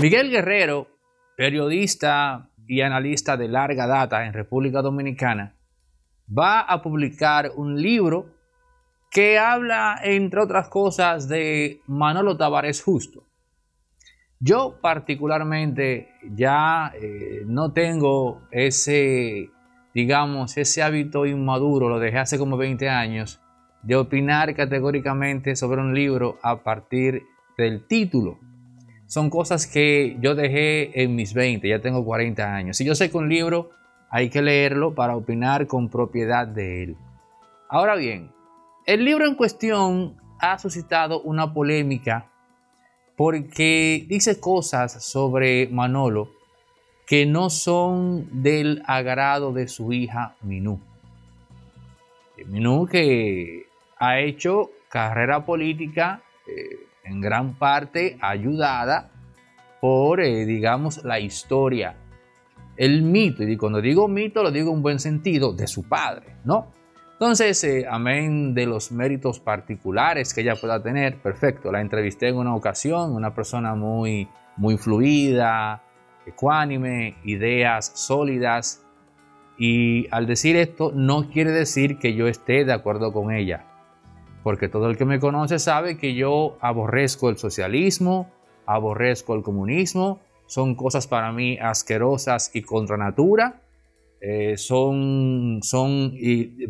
Miguel Guerrero, periodista y analista de larga data en República Dominicana, va a publicar un libro que habla, entre otras cosas, de Manolo Tavares Justo. Yo particularmente ya eh, no tengo ese, digamos, ese hábito inmaduro, lo dejé hace como 20 años, de opinar categóricamente sobre un libro a partir del título. Son cosas que yo dejé en mis 20, ya tengo 40 años. Y yo sé que un libro hay que leerlo para opinar con propiedad de él. Ahora bien, el libro en cuestión ha suscitado una polémica porque dice cosas sobre Manolo que no son del agrado de su hija Minú. Minú que ha hecho carrera política eh, en gran parte ayudada por, eh, digamos, la historia, el mito, y cuando digo mito lo digo en buen sentido, de su padre, ¿no? Entonces, eh, amén de los méritos particulares que ella pueda tener, perfecto. La entrevisté en una ocasión, una persona muy, muy fluida, ecuánime, ideas sólidas. Y al decir esto, no quiere decir que yo esté de acuerdo con ella. Porque todo el que me conoce sabe que yo aborrezco el socialismo, aborrezco el comunismo, son cosas para mí asquerosas y contra natura eh, son, son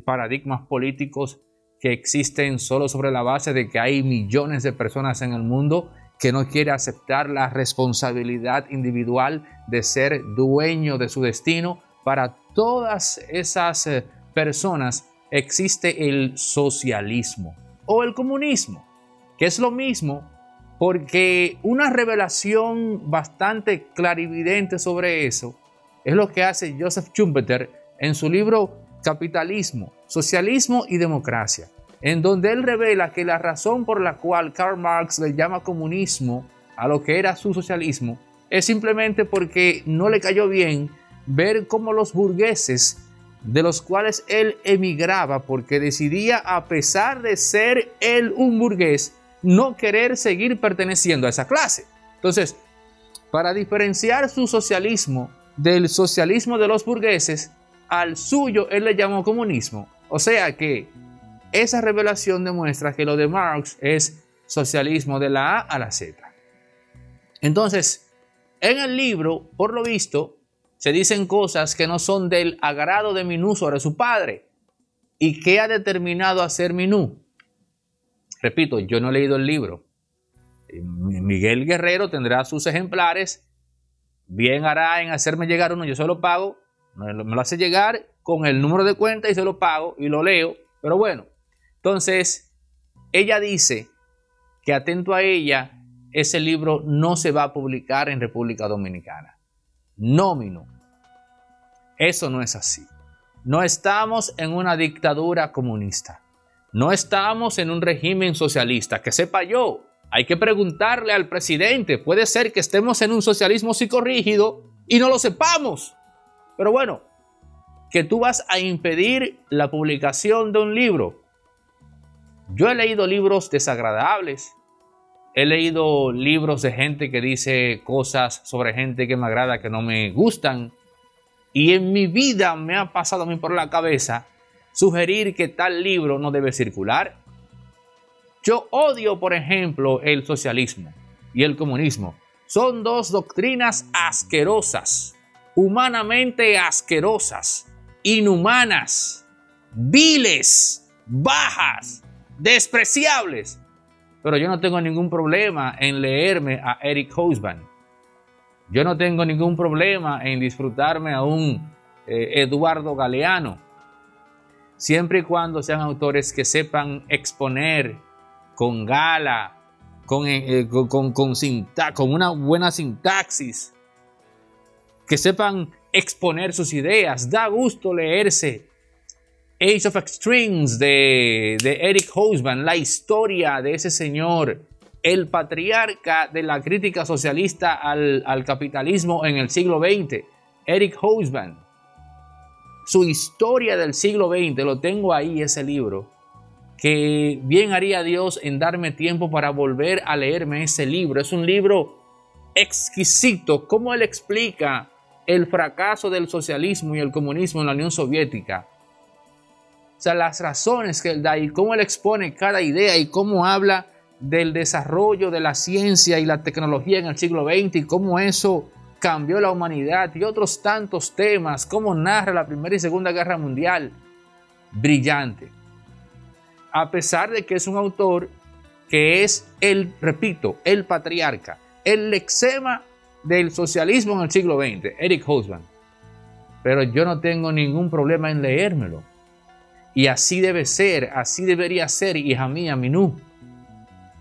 paradigmas políticos que existen solo sobre la base de que hay millones de personas en el mundo que no quiere aceptar la responsabilidad individual de ser dueño de su destino. Para todas esas eh, personas existe el socialismo o el comunismo, que es lo mismo porque una revelación bastante clarividente sobre eso es lo que hace Joseph Schumpeter en su libro Capitalismo, Socialismo y Democracia, en donde él revela que la razón por la cual Karl Marx le llama comunismo a lo que era su socialismo es simplemente porque no le cayó bien ver cómo los burgueses de los cuales él emigraba porque decidía, a pesar de ser él un burgués, no querer seguir perteneciendo a esa clase. Entonces, para diferenciar su socialismo del socialismo de los burgueses al suyo él le llamó comunismo. O sea que esa revelación demuestra que lo de Marx es socialismo de la A a la Z. Entonces, en el libro, por lo visto, se dicen cosas que no son del agrado de Minú sobre su padre. ¿Y qué ha determinado hacer Minú? Repito, yo no he leído el libro. Miguel Guerrero tendrá sus ejemplares bien hará en hacerme llegar uno, yo se lo pago, me lo, hace llegar con el número de cuenta y se lo pago y lo leo, pero bueno, entonces ella dice que atento a ella, ese libro no se va a publicar en República Dominicana. Nómino. Eso no es así. No estamos en una dictadura comunista. No estamos en un régimen socialista. Que sepa yo, hay que preguntarle al presidente. Puede ser que estemos en un socialismo psicorrígido y no lo sepamos. Pero bueno, que tú vas a impedir la publicación de un libro. Yo he leído libros desagradables. He leído libros de gente que dice cosas sobre gente que me agrada, que no me gustan. Y en mi vida me ha pasado a mí por la cabeza sugerir que tal libro no debe circular. Yo odio, por ejemplo, el socialismo y el comunismo. Son dos doctrinas asquerosas, humanamente asquerosas, inhumanas, viles, bajas, despreciables. Pero yo no tengo ningún problema en leerme a Eric Hobsbawm. Yo no tengo ningún problema en disfrutarme a un eh, Eduardo Galeano. Siempre y cuando sean autores que sepan exponer con gala, con, eh, eh, con, con, una buena sintaxis, que sepan exponer sus ideas. Da gusto leerse Age of Extremes de, de Eric Hobsbawm, la historia de ese señor, el patriarca de la crítica socialista al, al capitalismo en el siglo XX, Eric Hobsbawm. Su historia del siglo XX, lo tengo ahí, ese libro que bien haría Dios en darme tiempo para volver a leerme ese libro. Es un libro exquisito cómo él explica el fracaso del socialismo y el comunismo en la Unión Soviética. O sea, las razones que él da y cómo él expone cada idea y cómo habla del desarrollo de la ciencia y la tecnología en el siglo XX y cómo eso cambió la humanidad y otros tantos temas, cómo narra la Primera y Segunda Guerra Mundial. Brillante. A pesar de que es un autor que es el, repito, el patriarca, el lexema del socialismo en el siglo XX, Eric Hobsbawm. Pero yo no tengo ningún problema en leérmelo. Y así debe ser, así debería ser, hija mía, Minú.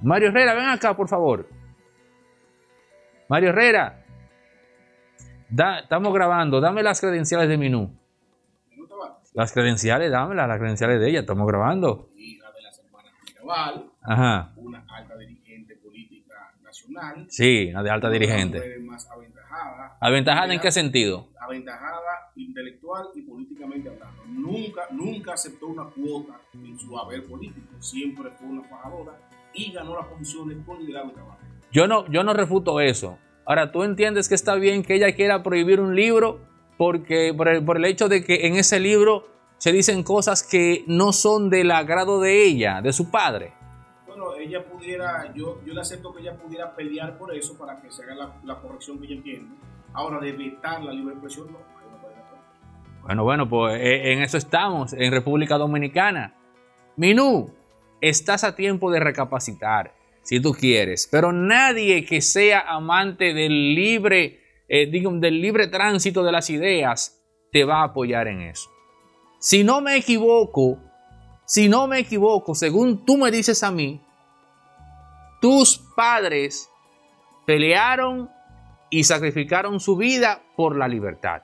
Mario Herrera, ven acá, por favor. Mario Herrera, estamos grabando, dame las credenciales de Minú. Las credenciales, dámelas, las credenciales de ella, estamos grabando. Hija de las hermanas Mirabal, Ajá. una alta dirigente política nacional. Sí, una de alta dirigente. Más aventajada. ¿Aventajada en qué sentido? Aventajada intelectual y políticamente hablando. Nunca, nunca aceptó una cuota en su haber político. Siempre fue una fajadora y ganó las posiciones con liderazgo trabajo. Yo no, yo no refuto eso. Ahora, tú entiendes que está bien que ella quiera prohibir un libro porque por el, por el hecho de que en ese libro se dicen cosas que no son del agrado de ella, de su padre. Bueno, ella pudiera, yo, yo le acepto que ella pudiera pelear por eso para que se haga la, la corrección que ella entiende. Ahora, de vetar la libre expresión, no. Bueno, bueno, pues eh, en eso estamos, en República Dominicana. Minú, estás a tiempo de recapacitar, si tú quieres, pero nadie que sea amante del libre, eh, del libre tránsito de las ideas te va a apoyar en eso. Si no me equivoco, si no me equivoco, según tú me dices a mí, tus padres pelearon y sacrificaron su vida por la libertad.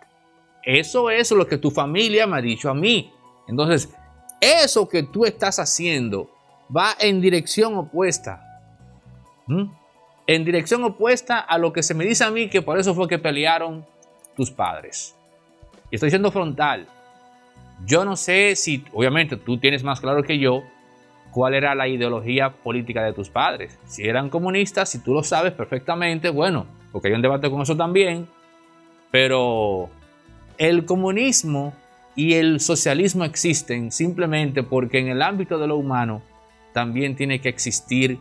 Eso es lo que tu familia me ha dicho a mí. Entonces, eso que tú estás haciendo va en dirección opuesta. ¿Mm? En dirección opuesta a lo que se me dice a mí que por eso fue que pelearon tus padres. Y estoy siendo frontal. Yo no sé si, obviamente tú tienes más claro que yo, cuál era la ideología política de tus padres. Si eran comunistas, si tú lo sabes perfectamente, bueno, porque hay un debate con eso también. Pero el comunismo y el socialismo existen simplemente porque en el ámbito de lo humano también tiene que existir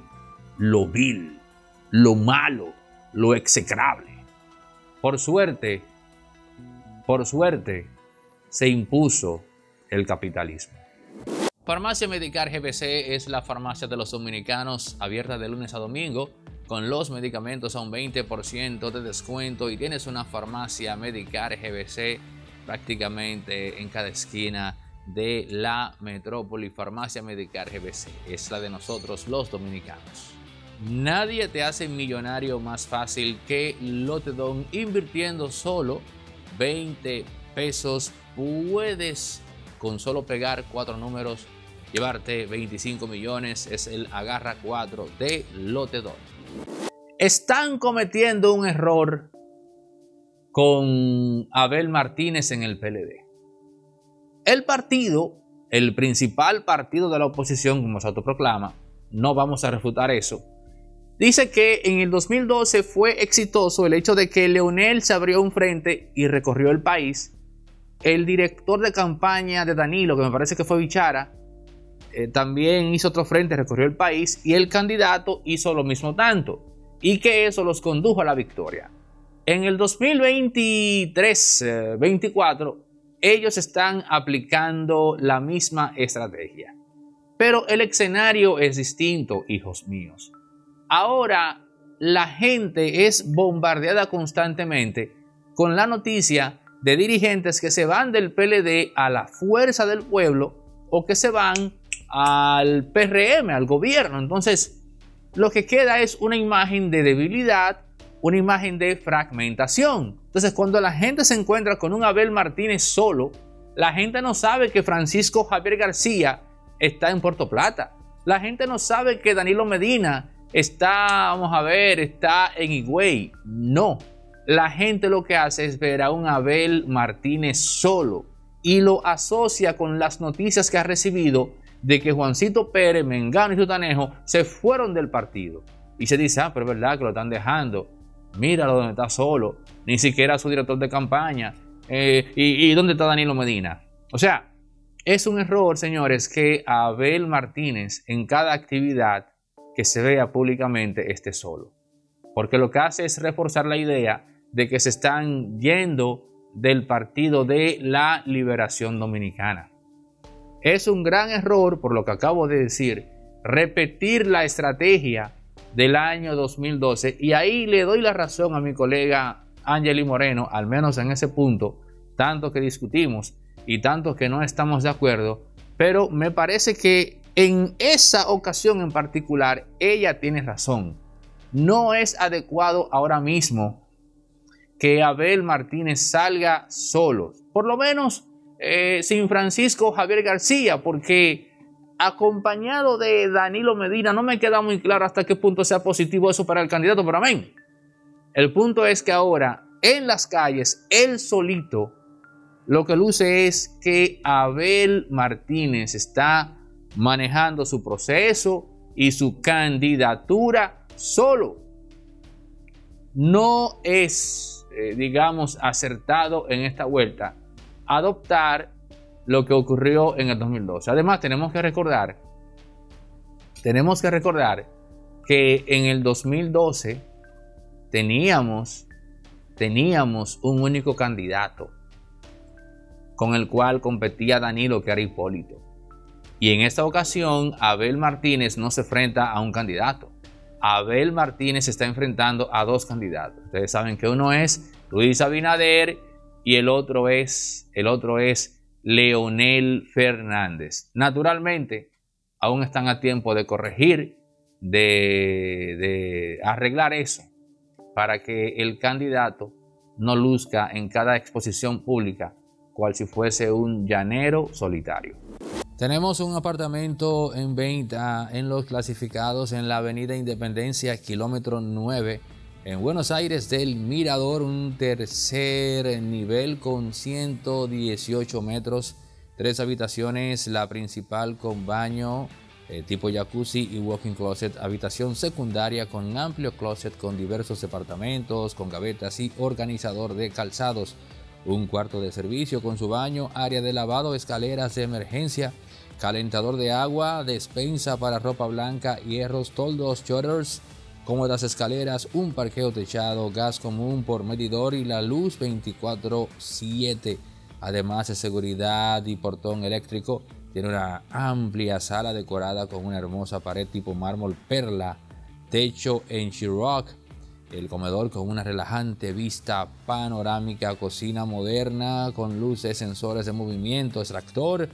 lo vil, lo malo, lo execrable. Por suerte, por suerte, se impuso el capitalismo. Farmacia Medicar GBC es la farmacia de los dominicanos abierta de lunes a domingo con los medicamentos a un 20% de descuento y tienes una farmacia Medicar GBC prácticamente en cada esquina de la metrópoli Farmacia Medicar GBC. Es la de nosotros los dominicanos. Nadie te hace millonario más fácil que Lotedon invirtiendo solo 20 pesos. Puedes con solo pegar cuatro números llevarte 25 millones. Es el agarra 4 de Lotedon. Están cometiendo un error con Abel Martínez en el PLD. El partido, el principal partido de la oposición, como se autoproclama, no vamos a refutar eso, dice que en el 2012 fue exitoso el hecho de que Leonel se abrió un frente y recorrió el país. El director de campaña de Danilo, que me parece que fue Bichara, eh, también hizo otro frente, recorrió el país y el candidato hizo lo mismo tanto. Y que eso los condujo a la victoria. En el 2023-24 ellos están aplicando la misma estrategia. Pero el escenario es distinto, hijos míos. Ahora la gente es bombardeada constantemente con la noticia de dirigentes que se van del PLD a la fuerza del pueblo o que se van al PRM, al gobierno. Entonces, lo que queda es una imagen de debilidad, una imagen de fragmentación. Entonces, cuando la gente se encuentra con un Abel Martínez solo, la gente no sabe que Francisco Javier García está en Puerto Plata. La gente no sabe que Danilo Medina está, vamos a ver, está en Higüey. No. La gente lo que hace es ver a un Abel Martínez solo y lo asocia con las noticias que ha recibido de que Juancito Pérez, Mengano y Sutanejo se fueron del partido. Y se dice, ah, pero es verdad que lo están dejando. Míralo donde está solo. Ni siquiera su director de campaña. Eh, y, ¿Y dónde está Danilo Medina? O sea, es un error, señores, que Abel Martínez en cada actividad que se vea públicamente esté solo. Porque lo que hace es reforzar la idea de que se están yendo del Partido de la Liberación Dominicana. Es un gran error, por lo que acabo de decir, repetir la estrategia del año 2012 y ahí le doy la razón a mi colega Angeli Moreno, al menos en ese punto, tanto que discutimos y tanto que no estamos de acuerdo, pero me parece que en esa ocasión en particular ella tiene razón. No es adecuado ahora mismo que Abel Martínez salga solo, por lo menos eh, sin Francisco Javier García, porque acompañado de Danilo Medina no me queda muy claro hasta qué punto sea positivo eso para el candidato, pero amén. El punto es que ahora en las calles, él solito, lo que luce es que Abel Martínez está manejando su proceso y su candidatura solo. No es, eh, digamos, acertado en esta vuelta adoptar lo que ocurrió en el 2012. Además, tenemos que recordar, tenemos que recordar que en el 2012 teníamos, teníamos un único candidato con el cual competía Danilo, que era Hipólito. Y en esta ocasión, Abel Martínez no se enfrenta a un candidato. Abel Martínez se está enfrentando a dos candidatos. Ustedes saben que uno es Luis Abinader y el otro es, el otro es Leonel Fernández. Naturalmente, aún están a tiempo de corregir, de, de arreglar eso, para que el candidato no luzca en cada exposición pública cual si fuese un llanero solitario. Tenemos un apartamento en venta en los clasificados en la Avenida Independencia, kilómetro 9, en Buenos Aires del Mirador, un tercer nivel con 118 metros, tres habitaciones, la principal con baño eh, tipo jacuzzi y walking closet, habitación secundaria con amplio closet con diversos departamentos, con gavetas y organizador de calzados. Un cuarto de servicio con su baño, área de lavado, escaleras de emergencia, calentador de agua, despensa para ropa blanca, hierros, toldos, shutters, cómodas escaleras, un parqueo techado, gas común por medidor y la luz 24/7. Además de seguridad y portón eléctrico, tiene una amplia sala decorada con una hermosa pared tipo mármol perla, techo en Chiroc, el comedor con una relajante vista panorámica, cocina moderna con luces, sensores de movimiento, extractor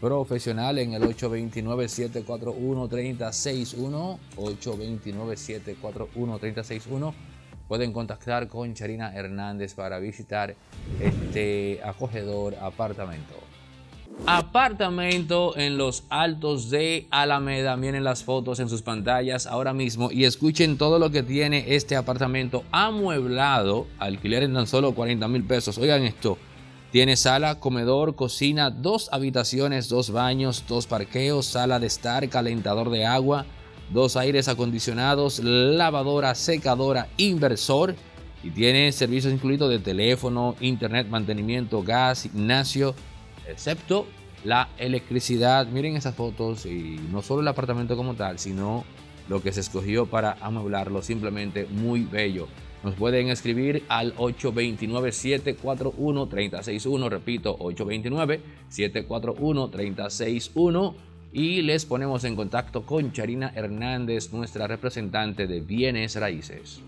profesional en el 829-741-3061. 829-741-3061. Pueden contactar con Charina Hernández para visitar este acogedor apartamento. Apartamento en los altos de Alameda. Miren las fotos en sus pantallas ahora mismo y escuchen todo lo que tiene este apartamento amueblado. Alquiler en tan solo 40 mil pesos. Oigan esto. Tiene sala, comedor, cocina, dos habitaciones, dos baños, dos parqueos, sala de estar, calentador de agua, dos aires acondicionados, lavadora, secadora, inversor. Y tiene servicios incluidos de teléfono, internet, mantenimiento, gas, gimnasio excepto la electricidad. Miren esas fotos y no solo el apartamento como tal, sino lo que se escogió para amueblarlo, simplemente muy bello. Nos pueden escribir al 829-741-361, repito, 829-741-361 y les ponemos en contacto con Charina Hernández, nuestra representante de bienes raíces.